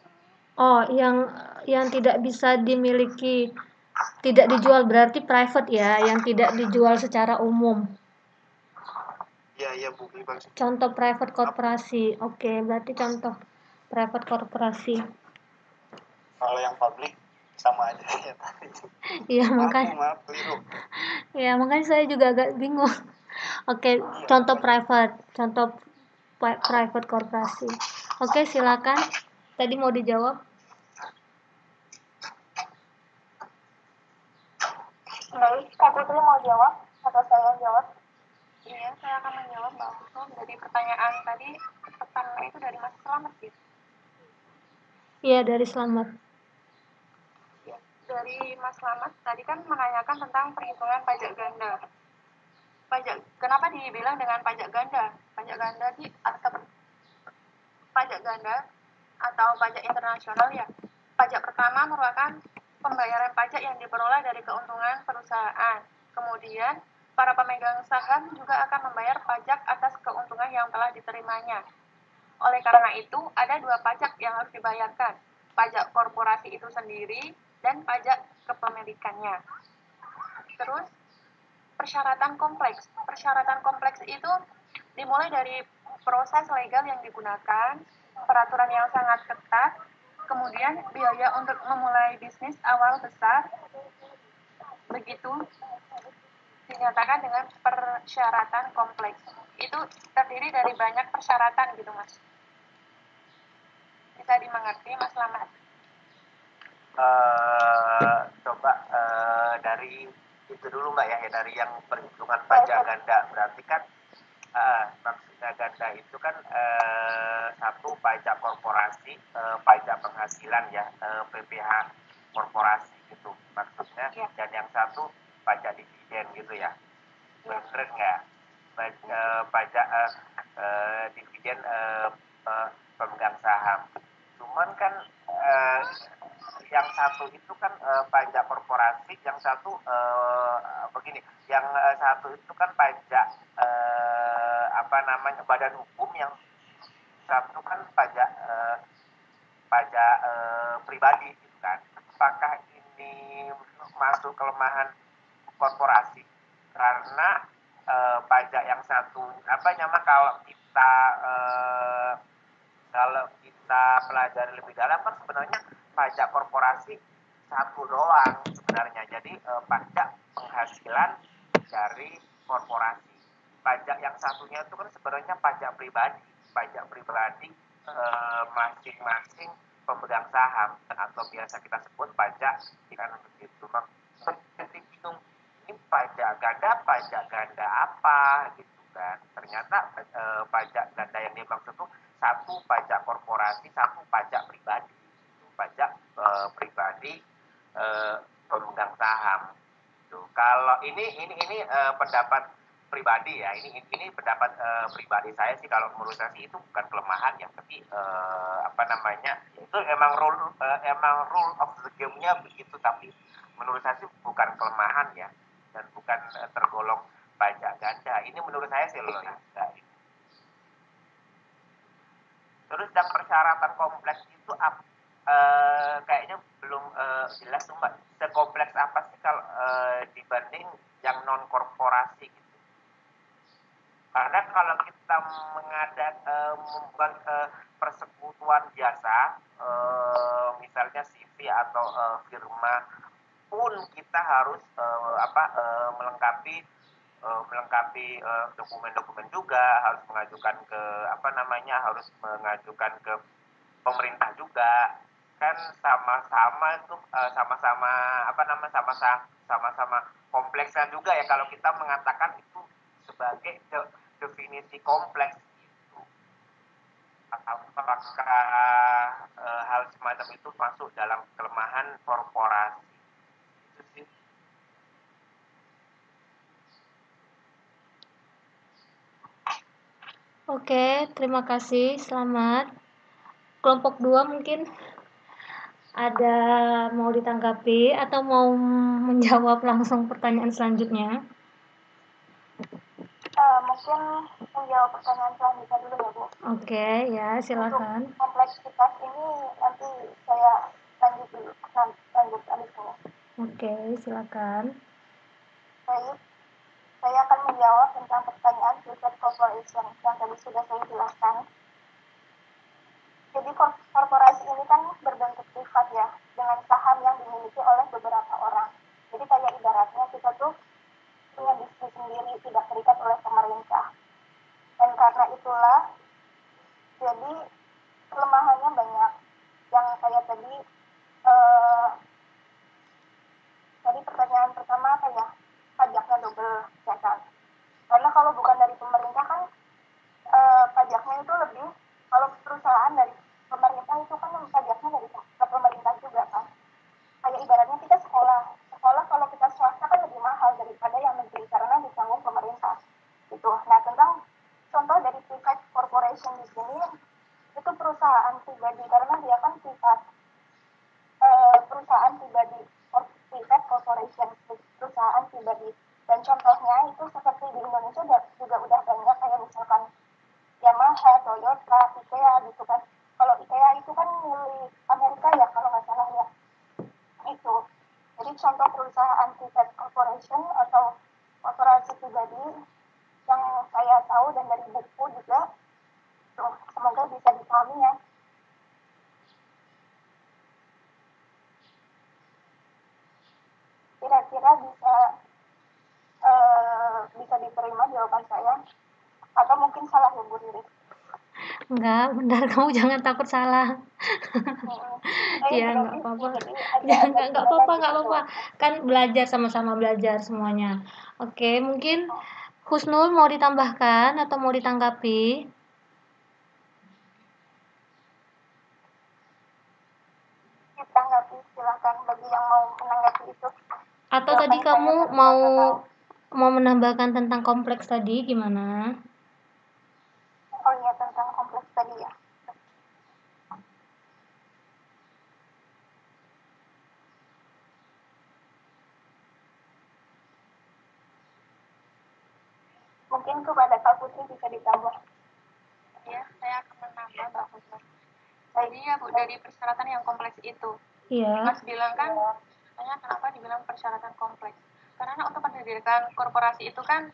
[SPEAKER 1] Oh yang yang tidak bisa dimiliki tidak dijual berarti private ya yang tidak dijual secara umum.
[SPEAKER 5] Ya ya bu
[SPEAKER 1] contoh private korporasi. Oke okay, berarti contoh private korporasi.
[SPEAKER 5] Kalau yang publik sama aja. Ya
[SPEAKER 1] iya makanya. maaf, ya makanya saya juga agak bingung. Oke, contoh private, contoh private korporasi. Oke, silakan. Tadi mau dijawab?
[SPEAKER 2] Baik, Kak Putri mau jawab atau saya jawab?
[SPEAKER 4] Iya, saya akan menjawab Mbak Putri. Dari pertanyaan tadi, pertanyaan itu dari Mas Selamat gitu?
[SPEAKER 1] Iya, dari Selamat.
[SPEAKER 4] Ya, dari Mas Selamat, tadi kan menanyakan tentang perhitungan pajak ganda pajak kenapa dibilang dengan pajak ganda pajak ganda di atau pajak ganda atau pajak internasional ya pajak pertama merupakan pembayaran pajak yang diperoleh dari keuntungan perusahaan. Kemudian para pemegang saham juga akan membayar pajak atas keuntungan yang telah diterimanya. Oleh karena itu ada dua pajak yang harus dibayarkan pajak korporasi itu sendiri dan pajak kepemilikannya. Terus persyaratan kompleks. Persyaratan kompleks itu dimulai dari proses legal yang digunakan, peraturan yang sangat ketat, kemudian biaya untuk memulai bisnis awal besar, begitu dinyatakan dengan persyaratan kompleks. Itu terdiri dari banyak persyaratan gitu mas. Bisa dimengerti mas Lamat?
[SPEAKER 3] Uh, coba uh, dari itu dulu mbak ya, ya dari yang perhitungan pajak ganda berarti kan uh, maksudnya ganda itu kan uh, satu pajak korporasi uh, pajak penghasilan ya uh, PPH korporasi gitu maksudnya. Ya. dan yang satu pajak dividen gitu ya. Bener nggak? Pajak uh, uh, dividen uh, uh, pemegang saham. Cuman kan uh, yang satu itu kan uh, pajak korporasi, yang satu uh, begini, yang uh, satu itu kan pajak apa namanya badan hukum, yang satu kan pajak uh, pajak uh, pribadi, gitu kan? Apakah ini masuk kelemahan korporasi? Karena uh, pajak yang satu apa nama kalau kita uh, kalau kita pelajari lebih dalam kan sebenarnya pajak korporasi satu doang sebenarnya. Jadi eh, pajak penghasilan dari korporasi. Pajak yang satunya itu kan sebenarnya pajak pribadi. Pajak pribadi eh, masing-masing eh, pemegang saham atau biasa kita sebut pajak kan begitu. Bingung ini pajak ganda, pajak ganda apa gitu kan. Ternyata eh, pajak ganda yang dimaksud itu satu pajak korporasi, satu pajak pribadi pajak e, pribadi e, pemegang saham. Tuh, kalau ini ini ini e, pendapat pribadi ya, ini ini pendapat e, pribadi saya sih kalau menurut saya itu bukan kelemahan ya, tapi e, apa namanya itu emang rule e, emang rule of the game-nya begitu, tapi menurut saya sih bukan kelemahan ya dan bukan e, tergolong pajak ganda. Ini menurut saya sih logika. Terus dan persyaratan kompleks itu uh, kayaknya belum uh, jelas tuh mbak. Sekompleks apa sih kalau uh, dibanding yang non korporasi gitu. Karena kalau kita mengadak uh, membuat uh, persekutuan jasa, uh, misalnya CV atau uh, firma pun kita harus uh, apa uh, melengkapi uh, melengkapi dokumen-dokumen uh, juga harus mengajukan ke apa namanya harus mengajukan ke pemerintah juga. Kan sama-sama itu uh, sama-sama apa namanya sama-sama sama-sama kompleksnya juga ya. Kalau kita mengatakan itu sebagai definisi kompleks itu apakah uh, hal semacam itu masuk dalam kelemahan korporasi
[SPEAKER 1] Oke, terima kasih. Selamat. Kelompok dua mungkin ada mau ditanggapi atau mau menjawab langsung pertanyaan selanjutnya?
[SPEAKER 2] Mungkin menjawab pertanyaan selanjutnya dulu ya, Bu.
[SPEAKER 1] Oke, ya, silakan.
[SPEAKER 2] Untuk kompleksitas ini nanti saya lanjut dulu, lanjut abis.
[SPEAKER 1] Oke, silakan.
[SPEAKER 2] Baik, saya akan menjawab tentang pertanyaan Secret Corporation yang tadi sudah saya jelaskan. Jadi korporasi ini kan berbentuk privat ya, dengan saham yang dimiliki oleh beberapa orang. Jadi kayak ibaratnya kita tuh punya bisnis sendiri, tidak terikat oleh pemerintah. Dan karena itulah, jadi kelemahannya banyak. Yang kayak tadi, eh, tadi pertanyaan pertama apa ya? pajaknya double ya kan karena kalau bukan dari pemerintah kan e, pajaknya itu lebih kalau perusahaan dari pemerintah itu kan pajaknya dari ke pemerintah juga kan kayak ibaratnya kita sekolah sekolah kalau kita swasta lebih mahal daripada yang negeri karena ditanggung pemerintah itu nah tentang contoh dari private corporation di sini itu perusahaan pribadi karena dia kan privat e, perusahaan pribadi private corporation perusahaan pribadi. Dan contohnya itu seperti di Indonesia juga udah banyak kayak misalkan Yamaha, Toyota, IKEA gitu kan. Kalau IKEA itu kan milik Amerika ya kalau nggak salah ya. Itu jadi contoh perusahaan private corporation atau korporasi pribadi yang saya tahu dan dari buku juga tuh, semoga bisa dipahami ya. Kira-kira bisa uh, bisa diterima jawaban saya atau mungkin salah ya
[SPEAKER 1] Enggak, benar kamu jangan takut salah. Iya, enggak apa-apa. Jangan enggak enggak apa-apa, enggak apa-apa. Kan belajar sama-sama belajar semuanya. Oke, mungkin Husnul mau ditambahkan atau mau ditanggapi?
[SPEAKER 2] Ditanggapi, silakan bagi yang mau menanggapi itu.
[SPEAKER 1] Atau tadi kamu mau mau menambahkan tentang kompleks tadi gimana?
[SPEAKER 2] Tadi ya. Mungkin kepada Kak Putri bisa ditambah.
[SPEAKER 4] Ya, saya akan menambah Mbak Putri. Jadi ya Bu, dari persyaratan yang kompleks itu.
[SPEAKER 1] Iya.
[SPEAKER 4] Mas bilang kan Tanya kenapa dibilang persyaratan kompleks? Karena untuk mendirikan korporasi itu kan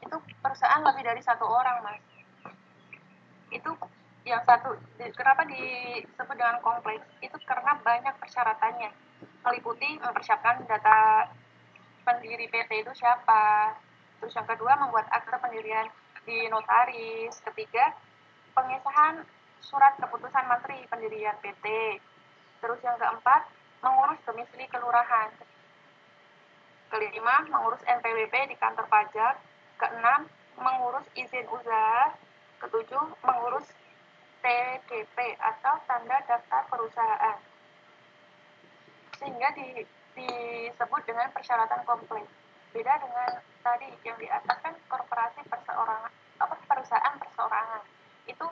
[SPEAKER 4] itu perusahaan lebih dari satu orang, mas. Itu yang satu, kenapa disebut dengan kompleks? Itu karena banyak persyaratannya, meliputi mempersiapkan data pendiri PT itu siapa, terus yang kedua membuat akte pendirian di notaris, ketiga pengesahan surat keputusan menteri pendirian PT, terus yang keempat mengurus domisili kelurahan. Kelima, mengurus NPWP di kantor pajak. Keenam, mengurus izin usaha. Ketujuh, mengurus TDP atau tanda daftar perusahaan. Sehingga di, disebut dengan persyaratan kompleks. Beda dengan tadi yang di atas kan korporasi perseorangan, apa perusahaan perseorangan. Itu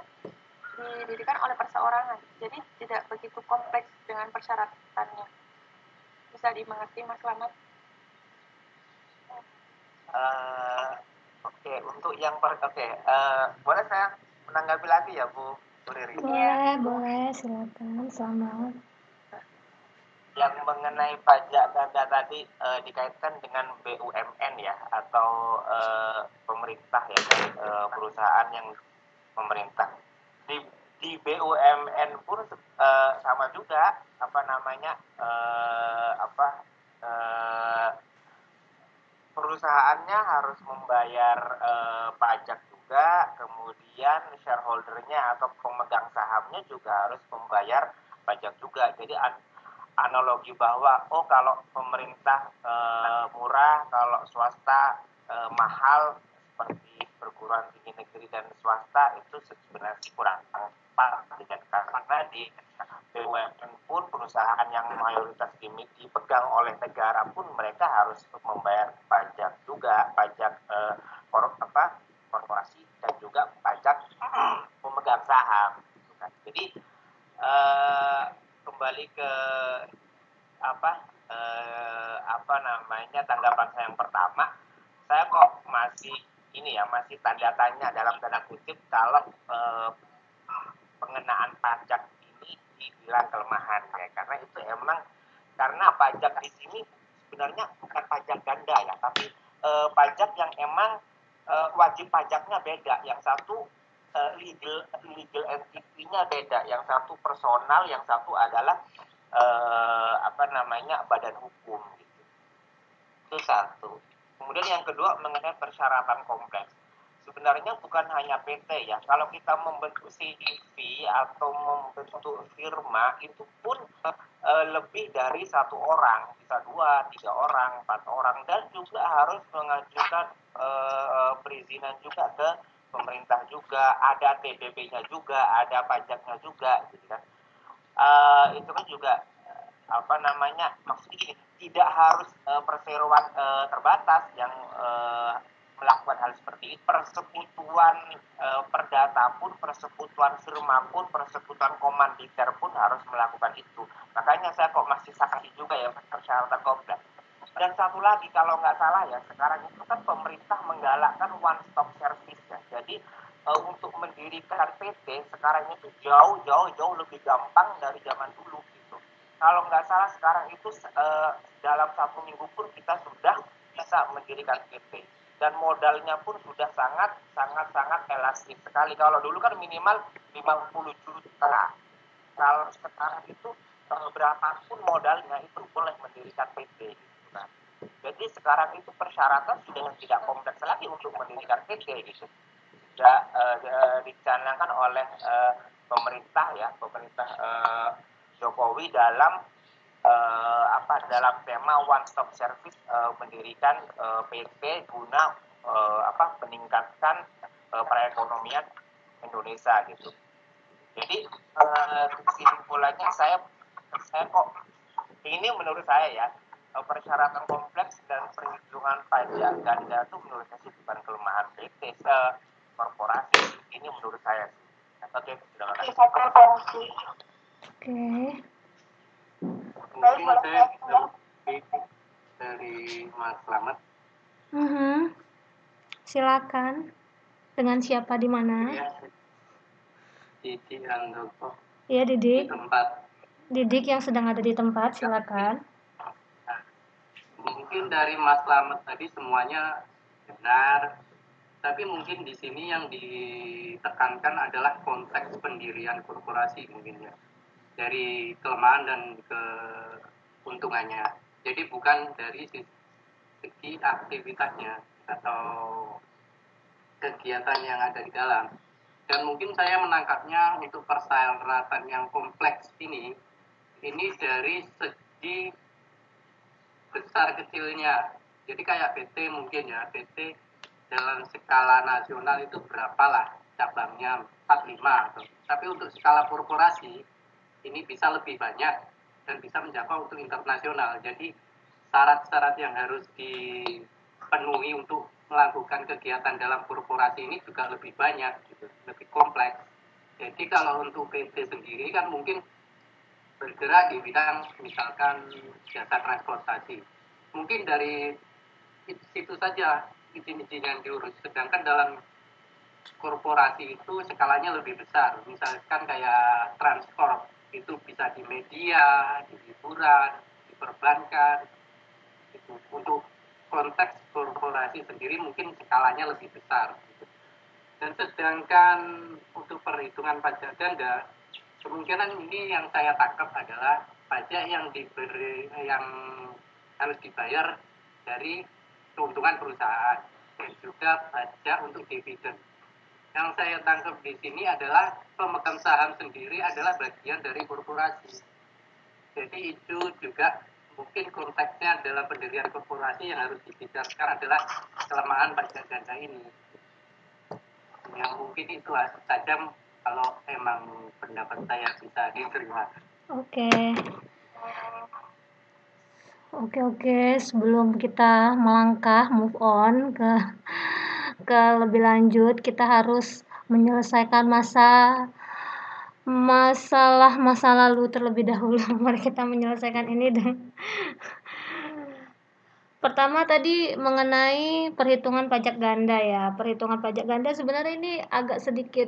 [SPEAKER 4] didirikan oleh perseorangan. Jadi tidak begitu kompleks dengan persyaratannya. Bisa dimengerti Mas Lamat?
[SPEAKER 3] Uh, Oke, untuk yang per oke, uh, boleh saya menanggapi lagi ya Bu Riri?
[SPEAKER 1] Boleh, boleh, silakan. Selamat.
[SPEAKER 3] Yang mengenai pajak ganda tadi uh, dikaitkan dengan BUMN ya atau uh, pemerintah ya uh, perusahaan yang pemerintah. Di di BUMN pun uh, sama juga apa namanya uh, apa uh, perusahaannya harus membayar uh, pajak juga, kemudian shareholdernya atau pemegang sahamnya juga harus membayar pajak juga. Jadi analogi bahwa oh kalau pemerintah uh, murah, kalau swasta uh, mahal seperti perguruan tinggi negeri dan swasta itu sebenarnya kurang tepat dengan karena di BUMN pun perusahaan yang mayoritas dipegang oleh negara pun mereka harus membayar pajak juga pajak eh, apa korporasi dan juga pajak pemegang saham gitu kan. jadi eh, kembali ke apa eh, apa namanya tanggapan saya yang pertama. Saya kok masih ini ya masih tanda tanya dalam tanda kutip kalau eh, pengenaan pajak dibilang kelemahan. Ya karena itu emang karena pajak di sini sebenarnya bukan pajak ganda ya tapi e, pajak yang emang e, wajib pajaknya beda. Yang satu e, legal legal entity-nya beda. Yang satu personal yang satu adalah e, apa namanya badan hukum gitu. Itu satu. Kemudian yang kedua mengenai persyaratan kompleks. Sebenarnya bukan hanya PT ya. Kalau kita membentuk CV atau membentuk firma itu pun e, lebih dari satu orang, bisa dua, tiga orang, empat orang, dan juga harus mengajukan e, perizinan juga ke pemerintah juga, ada TBB-nya juga, ada pajaknya juga, gitu kan. E, itu kan juga apa namanya maksudnya tidak harus e, perseroan e, terbatas yang e, melakukan hal seperti ini persekutuan e, perdata pun persekutuan firma pun persekutuan komanditer pun harus melakukan itu. Makanya saya kok masih sakit juga ya persyaratan kompleks dan satu lagi kalau nggak salah ya sekarang itu kan pemerintah menggalakkan one stop service ya. Jadi e, untuk mendirikan PT sekarang itu jauh jauh jauh lebih gampang dari zaman dulu gitu kalau nggak salah sekarang itu e, dalam satu minggu pun kita sudah bisa mendirikan PT dan modalnya pun sudah sangat sangat sangat elastis sekali. Kalau dulu kan minimal 50 juta. Kalau sekarang itu eh, berapapun modalnya itu boleh mendirikan PT. Gitu. Jadi sekarang itu persyaratan sudah tidak kompleks lagi untuk mendirikan PT gitu. Sudah uh, dicanangkan oleh uh, pemerintah ya, pemerintah uh, Jokowi dalam uh, apa dalam tema one stop service uh, mendirikan uh, PT guna uh, apa meningkatkan uh, perekonomian Indonesia gitu. Jadi uh, saya saya kok ini menurut saya ya persyaratan kompleks dan perhitungan pajak ganda itu menurut saya sih bukan kelemahan PT korporasi. Ini menurut saya sih. Oke, terima kasih. Oke.
[SPEAKER 1] Okay
[SPEAKER 6] mungkin saya dari Mas Slamet.
[SPEAKER 1] Uh -huh. silakan. Dengan siapa di mana?
[SPEAKER 6] Ya, Didik Handoko
[SPEAKER 1] iya Didik
[SPEAKER 6] di tempat.
[SPEAKER 1] Didik yang sedang ada di tempat silakan.
[SPEAKER 6] Mungkin dari Mas Slamet tadi semuanya benar tapi mungkin di sini yang ditekankan adalah konteks pendirian korporasi mungkin ya dari kelemahan dan keuntungannya. Jadi bukan dari segi aktivitasnya atau kegiatan yang ada di dalam. Dan mungkin saya menangkapnya untuk persyaratan yang kompleks ini, ini dari segi besar kecilnya. Jadi kayak PT mungkin ya, PT dalam skala nasional itu berapalah cabangnya 45 tapi untuk skala korporasi ini bisa lebih banyak dan bisa menjangkau untuk internasional. Jadi syarat-syarat yang harus dipenuhi untuk melakukan kegiatan dalam korporasi ini juga lebih banyak, gitu, lebih kompleks. Jadi kalau untuk PT sendiri kan mungkin bergerak di bidang misalkan jasa transportasi. Mungkin dari situ saja izin-izin yang diurus. Sedangkan dalam korporasi itu skalanya lebih besar. Misalkan kayak transport itu bisa di media, di hiburan, di perbankan. Itu untuk konteks korporasi sendiri mungkin skalanya lebih besar. Dan sedangkan untuk perhitungan pajak ganda, kemungkinan ini yang saya tangkap adalah pajak yang diberi yang harus dibayar dari keuntungan perusahaan dan juga pajak untuk dividen. Yang saya tangkap di sini adalah pemegang saham sendiri adalah bagian dari korporasi. Jadi itu juga mungkin konteksnya dalam pendirian korporasi yang harus dibicarakan adalah kelemahan pajak ganda ini. Yang mungkin itu saja kalau emang pendapat saya bisa diterima.
[SPEAKER 1] Oke. Oke oke, sebelum kita melangkah move on ke ke lebih lanjut, kita harus menyelesaikan masa masalah masa lalu terlebih dahulu. Mari kita menyelesaikan ini dan Pertama tadi mengenai perhitungan pajak ganda ya. Perhitungan pajak ganda sebenarnya ini agak sedikit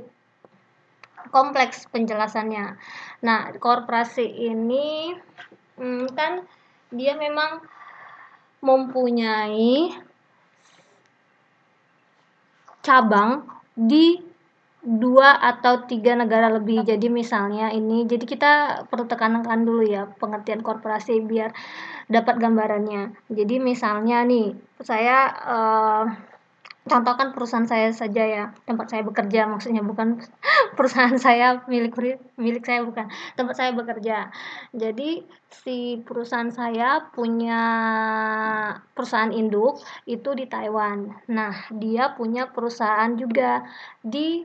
[SPEAKER 1] kompleks penjelasannya. Nah, korporasi ini hmm, kan dia memang mempunyai cabang di dua atau tiga negara lebih. Jadi misalnya ini, jadi kita perlu tekankan dulu ya pengertian korporasi biar dapat gambarannya. Jadi misalnya nih, saya uh, contohkan perusahaan saya saja ya tempat saya bekerja maksudnya bukan perusahaan saya milik milik saya bukan tempat saya bekerja jadi si perusahaan saya punya perusahaan induk itu di Taiwan nah dia punya perusahaan juga di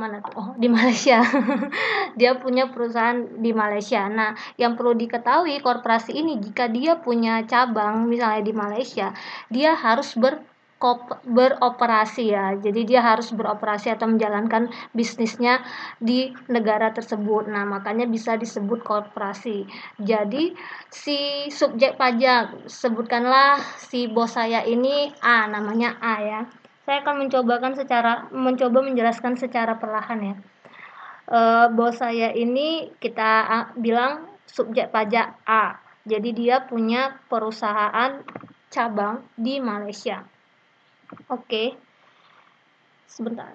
[SPEAKER 1] mana? Oh, di Malaysia. dia punya perusahaan di Malaysia. Nah, yang perlu diketahui korporasi ini jika dia punya cabang misalnya di Malaysia, dia harus ber beroperasi ya. Jadi dia harus beroperasi atau menjalankan bisnisnya di negara tersebut. Nah, makanya bisa disebut korporasi. Jadi si subjek pajak sebutkanlah si bos saya ini A, namanya A ya. Saya akan mencobakan secara mencoba menjelaskan secara perlahan ya. E, bos saya ini kita bilang subjek pajak A. Jadi dia punya perusahaan cabang di Malaysia. Oke. Sebentar.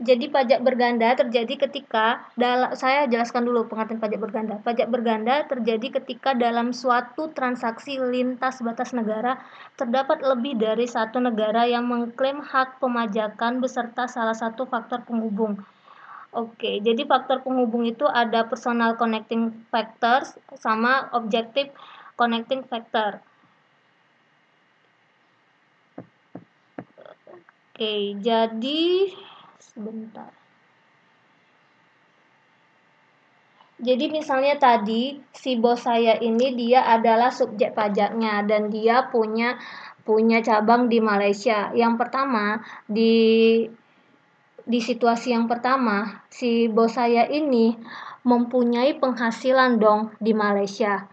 [SPEAKER 1] Jadi pajak berganda terjadi ketika dalam saya jelaskan dulu pengertian pajak berganda. Pajak berganda terjadi ketika dalam suatu transaksi lintas batas negara terdapat lebih dari satu negara yang mengklaim hak pemajakan beserta salah satu faktor penghubung. Oke, jadi faktor penghubung itu ada personal connecting factors sama objective connecting factor. Oke, jadi sebentar. Jadi misalnya tadi si bos saya ini dia adalah subjek pajaknya dan dia punya punya cabang di Malaysia. Yang pertama di di situasi yang pertama si bos saya ini mempunyai penghasilan dong di Malaysia.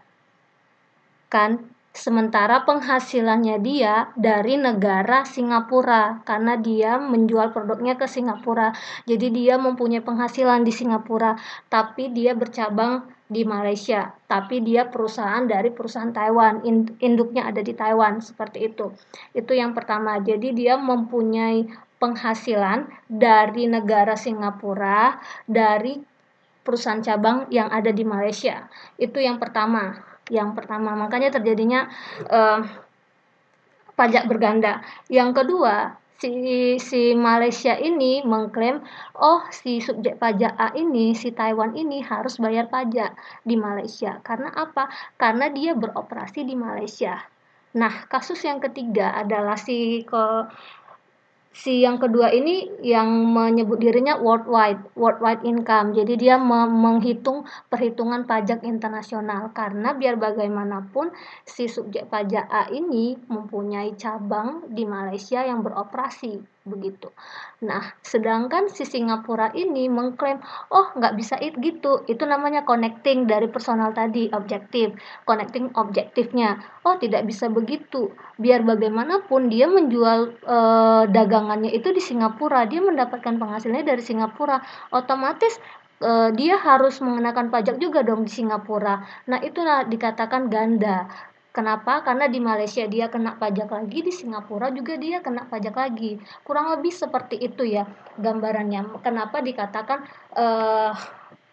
[SPEAKER 1] Kan Sementara penghasilannya dia dari negara Singapura karena dia menjual produknya ke Singapura. Jadi dia mempunyai penghasilan di Singapura, tapi dia bercabang di Malaysia. Tapi dia perusahaan dari perusahaan Taiwan, induknya ada di Taiwan seperti itu. Itu yang pertama. Jadi dia mempunyai penghasilan dari negara Singapura dari perusahaan cabang yang ada di Malaysia. Itu yang pertama yang pertama. Makanya terjadinya uh, pajak berganda. Yang kedua si si Malaysia ini mengklaim oh si subjek pajak A ini si Taiwan ini harus bayar pajak di Malaysia. Karena apa? Karena dia beroperasi di Malaysia. Nah kasus yang ketiga adalah si ke si yang kedua ini yang menyebut dirinya worldwide worldwide income. Jadi dia menghitung perhitungan pajak internasional. Karena biar bagaimanapun si subjek pajak A ini mempunyai cabang di Malaysia yang beroperasi begitu. Nah, sedangkan si Singapura ini mengklaim, oh nggak bisa it gitu, itu namanya connecting dari personal tadi, objektif, connecting objektifnya. Oh tidak bisa begitu, biar bagaimanapun dia menjual e, dagangannya itu di Singapura, dia mendapatkan penghasilannya dari Singapura, otomatis e, dia harus mengenakan pajak juga dong di Singapura. Nah itulah dikatakan ganda. Kenapa? Karena di Malaysia dia kena pajak lagi, di Singapura juga dia kena pajak lagi. Kurang lebih seperti itu ya gambarannya. Kenapa dikatakan uh,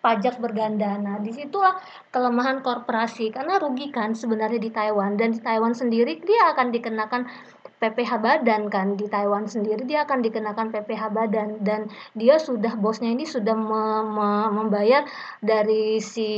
[SPEAKER 1] pajak berganda? Nah, di situlah kelemahan korporasi karena rugi kan sebenarnya di Taiwan dan di Taiwan sendiri dia akan dikenakan PPH badan kan di Taiwan sendiri dia akan dikenakan PPH badan dan dia sudah bosnya ini sudah me, me, membayar dari si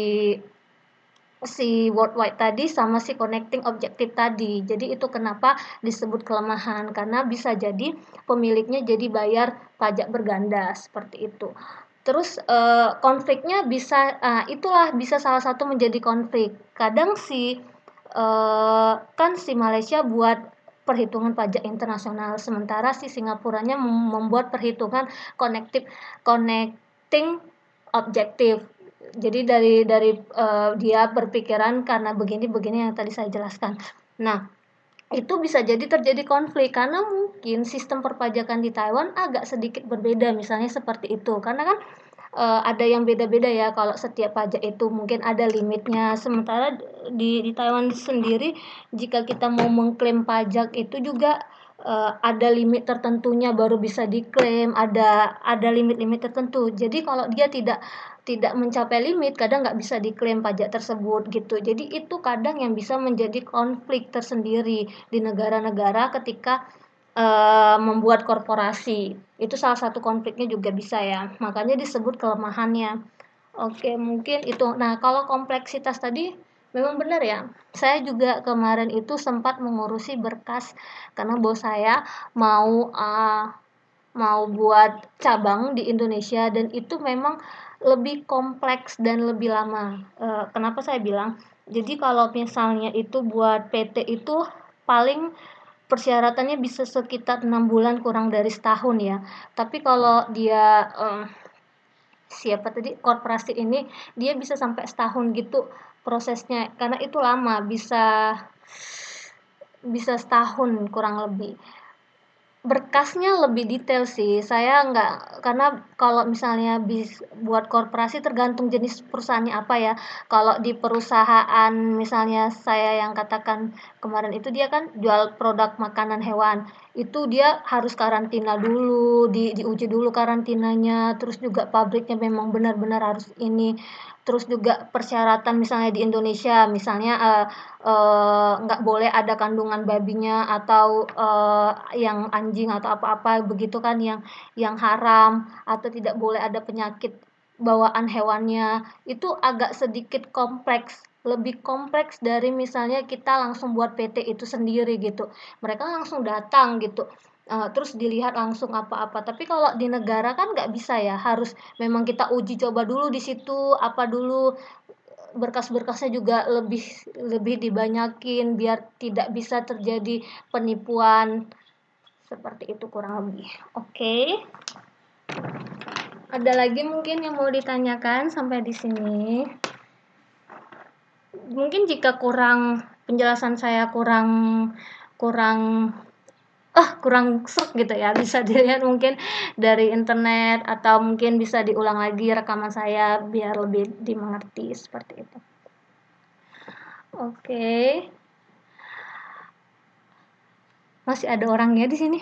[SPEAKER 1] si worldwide tadi sama si connecting objektif tadi. Jadi itu kenapa disebut kelemahan karena bisa jadi pemiliknya jadi bayar pajak berganda seperti itu. Terus uh, konfliknya bisa uh, itulah bisa salah satu menjadi konflik. Kadang si uh, kan si Malaysia buat perhitungan pajak internasional sementara si Singapuranya membuat perhitungan connective connecting objektif jadi dari dari uh, dia berpikiran karena begini-begini yang tadi saya jelaskan. Nah, itu bisa jadi terjadi konflik karena mungkin sistem perpajakan di Taiwan agak sedikit berbeda misalnya seperti itu karena kan e, ada yang beda-beda ya kalau setiap pajak itu mungkin ada limitnya sementara di di Taiwan sendiri jika kita mau mengklaim pajak itu juga e, ada limit tertentunya baru bisa diklaim ada ada limit-limit tertentu. Jadi kalau dia tidak tidak mencapai limit kadang nggak bisa diklaim pajak tersebut gitu. Jadi itu kadang yang bisa menjadi konflik tersendiri di negara-negara ketika uh, membuat korporasi. Itu salah satu konfliknya juga bisa ya. Makanya disebut kelemahannya. Oke mungkin itu. Nah kalau kompleksitas tadi memang benar ya saya juga kemarin itu sempat mengurusi berkas karena bos saya mau uh, mau buat cabang di Indonesia dan itu memang lebih kompleks dan lebih lama. Uh, kenapa saya bilang? Jadi kalau misalnya itu buat PT itu paling persyaratannya bisa sekitar enam bulan kurang dari setahun ya. Tapi kalau dia um, siapa tadi korporasi ini dia bisa sampai setahun gitu prosesnya karena itu lama bisa bisa setahun kurang lebih berkasnya lebih detail sih. Saya nggak karena kalau misalnya bis buat korporasi tergantung jenis perusahaannya apa ya. Kalau di perusahaan misalnya saya yang katakan kemarin itu dia kan jual produk makanan hewan. Itu dia harus karantina dulu, di diuji dulu karantinanya, terus juga pabriknya memang benar-benar harus ini terus juga persyaratan misalnya di Indonesia misalnya uh, uh, nggak boleh ada kandungan babinya atau uh, yang anjing atau apa-apa begitu kan yang yang haram atau tidak boleh ada penyakit bawaan hewannya itu agak sedikit kompleks. Lebih kompleks dari misalnya kita langsung buat PT itu sendiri gitu. Mereka langsung datang gitu uh, terus dilihat langsung apa-apa. Tapi kalau di negara kan nggak bisa ya, harus memang kita uji coba dulu di situ apa dulu berkas-berkasnya juga lebih lebih dibanyakin biar tidak bisa terjadi penipuan seperti itu kurang lebih. Oke. Okay. Ada lagi mungkin yang mau ditanyakan sampai di sini? Mungkin jika kurang penjelasan saya kurang kurang oh kurang serak gitu ya. Bisa dilihat mungkin dari internet atau mungkin bisa diulang lagi rekaman saya biar lebih dimengerti seperti itu. Oke. Masih ada orangnya di sini